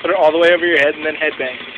Put it all the way over your head and then headbang.